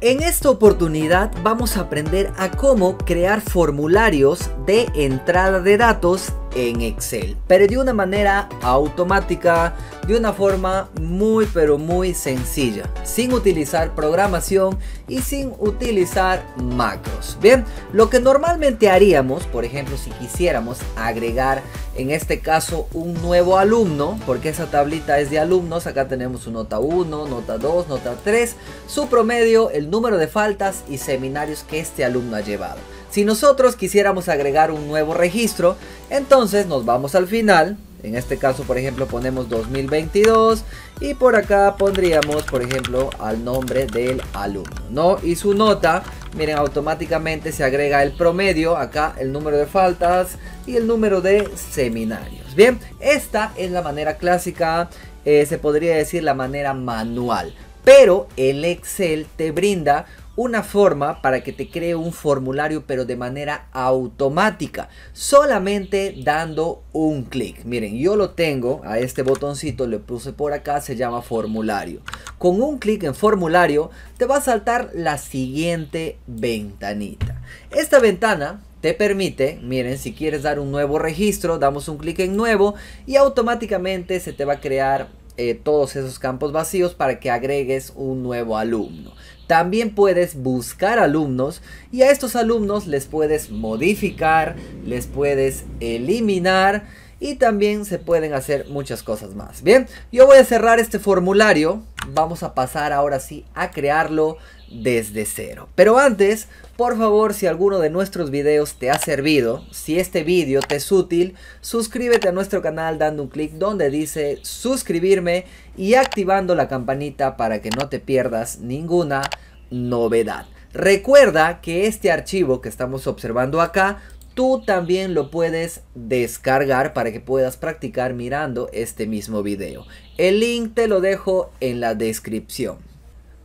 En esta oportunidad vamos a aprender a cómo crear formularios de entrada de datos en Excel, pero de una manera automática, de una forma muy pero muy sencilla, sin utilizar programación y sin utilizar macros. Bien, lo que normalmente haríamos, por ejemplo, si quisiéramos agregar en este caso un nuevo alumno, porque esa tablita es de alumnos, acá tenemos su nota 1, nota 2, nota 3, su promedio, el número de faltas y seminarios que este alumno ha llevado. Si nosotros quisiéramos agregar un nuevo registro, entonces nos vamos al final. En este caso, por ejemplo, ponemos 2022 y por acá pondríamos, por ejemplo, al nombre del alumno, ¿no? Y su nota, miren, automáticamente se agrega el promedio, acá el número de faltas y el número de seminarios. Bien, esta es la manera clásica, eh, se podría decir la manera manual. Pero el Excel te brinda una forma para que te cree un formulario pero de manera automática solamente dando un clic. Miren yo lo tengo a este botoncito le puse por acá se llama formulario. Con un clic en formulario te va a saltar la siguiente ventanita. Esta ventana te permite, miren, si quieres dar un nuevo registro, damos un clic en nuevo y automáticamente se te va a crear eh, todos esos campos vacíos para que agregues un nuevo alumno. También puedes buscar alumnos y a estos alumnos les puedes modificar, les puedes eliminar y también se pueden hacer muchas cosas más. Bien, yo voy a cerrar este formulario. Vamos a pasar ahora sí a crearlo desde cero. Pero antes, por favor, si alguno de nuestros videos te ha servido, si este video te es útil, suscríbete a nuestro canal dando un clic donde dice suscribirme y activando la campanita para que no te pierdas ninguna novedad. Recuerda que este archivo que estamos observando acá tú también lo puedes descargar para que puedas practicar mirando este mismo video. El link te lo dejo en la descripción.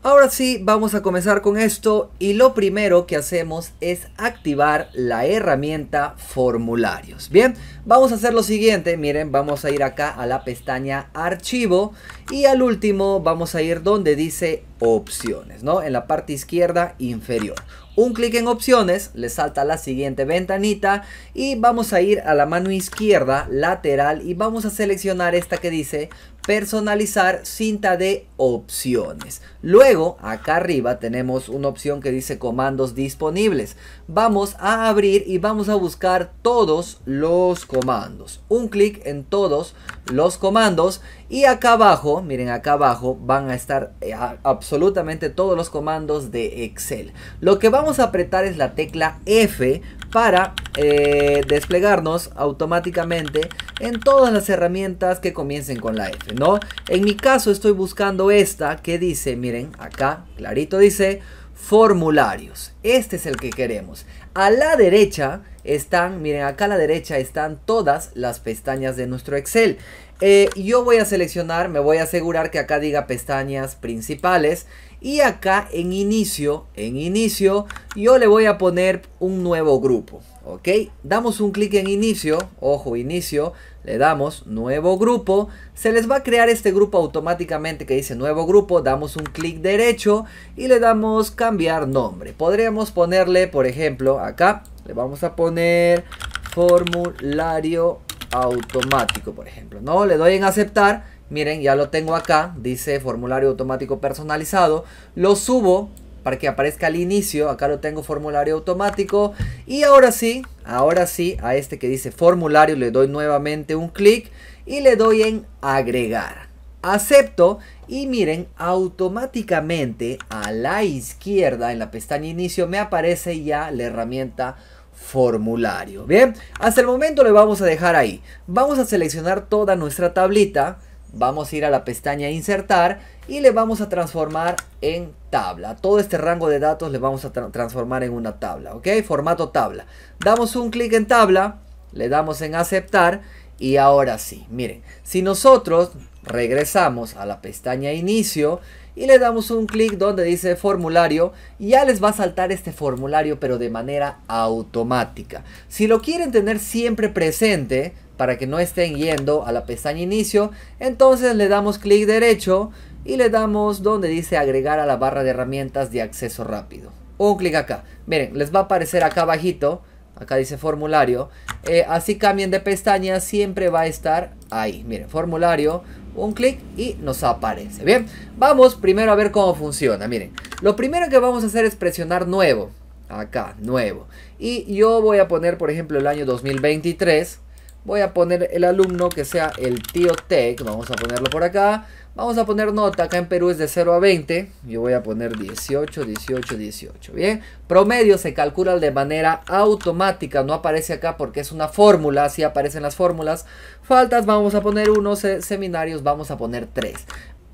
Ahora sí, vamos a comenzar con esto y lo primero que hacemos es activar la herramienta formularios. Bien, vamos a hacer lo siguiente, miren, vamos a ir acá a la pestaña archivo y al último vamos a ir donde dice opciones, ¿no? En la parte izquierda inferior. Un clic en opciones, le salta la siguiente ventanita y vamos a ir a la mano izquierda lateral y vamos a seleccionar esta que dice personalizar cinta de opciones. Luego, acá arriba tenemos una opción que dice comandos disponibles. Vamos a abrir y vamos a buscar todos los comandos. Un clic en todos los comandos y acá abajo, miren acá abajo van a estar eh, absolutamente todos los comandos de Excel. Lo que vamos a apretar es la tecla F para eh, desplegarnos automáticamente en todas las herramientas que comiencen con la F, ¿no? En mi caso estoy buscando esta que dice, miren, acá clarito dice formularios. Este es el que queremos. A la derecha están, miren, acá a la derecha están todas las pestañas de nuestro Excel. Eh, yo voy a seleccionar, me voy a asegurar que acá diga pestañas principales y acá en inicio, en inicio, yo le voy a poner un nuevo grupo. ¿Ok? Damos un clic en inicio, ojo, inicio, le damos nuevo grupo, se les va a crear este grupo automáticamente que dice nuevo grupo, damos un clic derecho y le damos cambiar nombre. Podríamos ponerle, por ejemplo, acá, le vamos a poner formulario automático, por ejemplo, ¿no? Le doy en aceptar Miren, ya lo tengo acá. Dice formulario automático personalizado. Lo subo para que aparezca al inicio. Acá lo tengo formulario automático. Y ahora sí, ahora sí, a este que dice formulario le doy nuevamente un clic y le doy en agregar. Acepto y miren, automáticamente a la izquierda en la pestaña inicio me aparece ya la herramienta formulario. Bien, hasta el momento le vamos a dejar ahí. Vamos a seleccionar toda nuestra tablita vamos a ir a la pestaña insertar y le vamos a transformar en tabla. Todo este rango de datos le vamos a transformar en una tabla, ¿ok? Formato tabla. Damos un clic en tabla, le damos en aceptar y ahora sí, miren, si nosotros regresamos a la pestaña inicio y le damos un clic donde dice formulario, ya les va a saltar este formulario pero de manera automática. Si lo quieren tener siempre presente, para que no estén yendo a la pestaña inicio. Entonces le damos clic derecho y le damos donde dice agregar a la barra de herramientas de acceso rápido. Un clic acá. Miren, les va a aparecer acá abajito. Acá dice formulario. Eh, así cambien de pestaña, siempre va a estar ahí. Miren, formulario, un clic y nos aparece. Bien, vamos primero a ver cómo funciona. Miren, lo primero que vamos a hacer es presionar nuevo. Acá, nuevo. Y yo voy a poner, por ejemplo, el año 2023. Voy a poner el alumno que sea el tío Tech. Vamos a ponerlo por acá. Vamos a poner nota, acá en Perú es de 0 a 20. Yo voy a poner 18, 18, 18. Bien, promedio se calcula de manera automática, no aparece acá porque es una fórmula, así aparecen las fórmulas. Faltas vamos a poner unos seminarios vamos a poner 3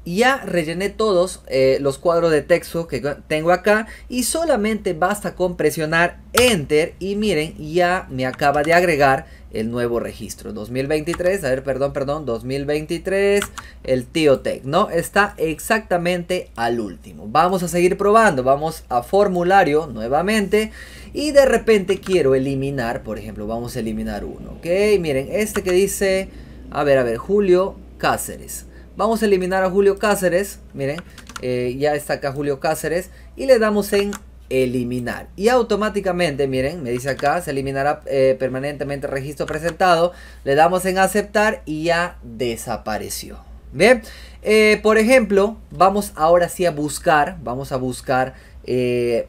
ya rellené todos eh, los cuadros de texto que tengo acá y solamente basta con presionar enter y miren ya me acaba de agregar el nuevo registro 2023 a ver perdón perdón 2023 el tío tech no está exactamente al último vamos a seguir probando vamos a formulario nuevamente y de repente quiero eliminar por ejemplo vamos a eliminar uno ok miren este que dice a ver a ver Julio Cáceres Vamos a eliminar a Julio Cáceres. Miren, eh, ya está acá Julio Cáceres. Y le damos en eliminar. Y automáticamente, miren, me dice acá, se eliminará eh, permanentemente el registro presentado. Le damos en aceptar y ya desapareció. Bien, eh, por ejemplo, vamos ahora sí a buscar, vamos a buscar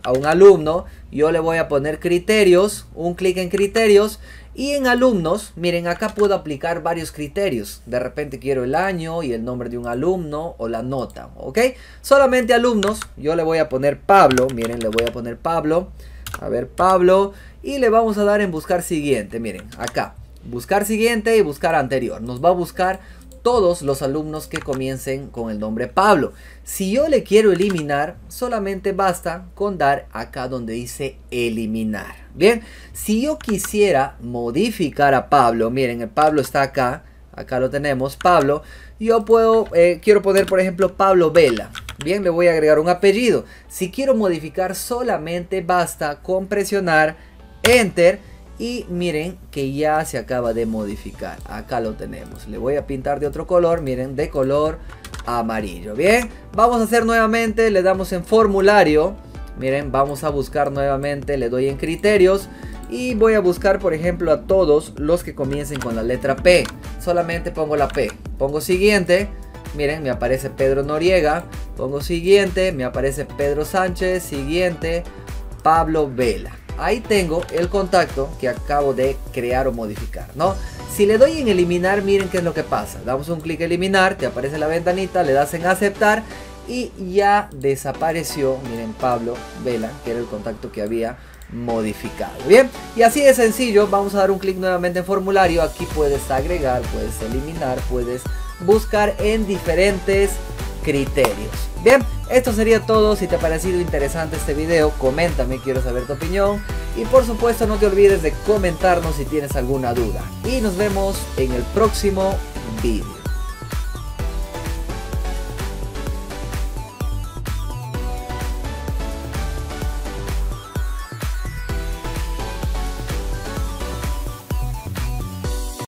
a un alumno. Yo le voy a poner criterios, un clic en criterios y en alumnos, miren, acá puedo aplicar varios criterios. De repente quiero el año y el nombre de un alumno o la nota, ¿ok? Solamente alumnos, yo le voy a poner Pablo, miren, le voy a poner Pablo. A ver, Pablo. Y le vamos a dar en buscar siguiente, miren, acá. Buscar siguiente y buscar anterior. Nos va a buscar todos los alumnos que comiencen con el nombre Pablo. Si yo le quiero eliminar, solamente basta con dar acá donde dice eliminar. Bien, si yo quisiera modificar a Pablo, miren, el Pablo está acá, acá lo tenemos, Pablo, yo puedo, eh, quiero poner por ejemplo Pablo Vela. Bien, le voy a agregar un apellido. Si quiero modificar, solamente basta con presionar Enter y miren que ya se acaba de modificar. Acá lo tenemos. Le voy a pintar de otro color. Miren, de color amarillo. Bien, vamos a hacer nuevamente. Le damos en formulario. Miren, vamos a buscar nuevamente. Le doy en criterios. Y voy a buscar, por ejemplo, a todos los que comiencen con la letra P. Solamente pongo la P. Pongo siguiente. Miren, me aparece Pedro Noriega. Pongo siguiente. Me aparece Pedro Sánchez. Siguiente. Pablo Vela ahí tengo el contacto que acabo de crear o modificar, ¿no? Si le doy en eliminar, miren qué es lo que pasa. Damos un clic eliminar, te aparece la ventanita, le das en aceptar y ya desapareció, miren Pablo Vela, que era el contacto que había modificado. Bien, y así de sencillo, vamos a dar un clic nuevamente en formulario. Aquí puedes agregar, puedes eliminar, puedes buscar en diferentes criterios. Bien, esto sería todo. Si te ha parecido interesante este video, coméntame, quiero saber tu opinión. Y por supuesto no te olvides de comentarnos si tienes alguna duda. Y nos vemos en el próximo video.